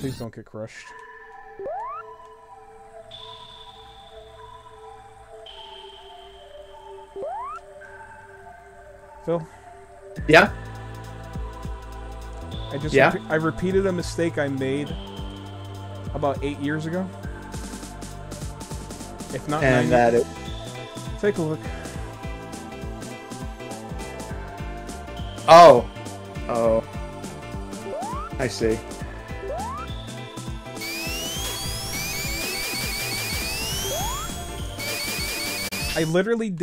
Please don't get crushed. Phil? Yeah? I just yeah? Re I repeated a mistake I made about eight years ago. If not, And nine, that it. take a look. Oh. Oh. I see. I literally did.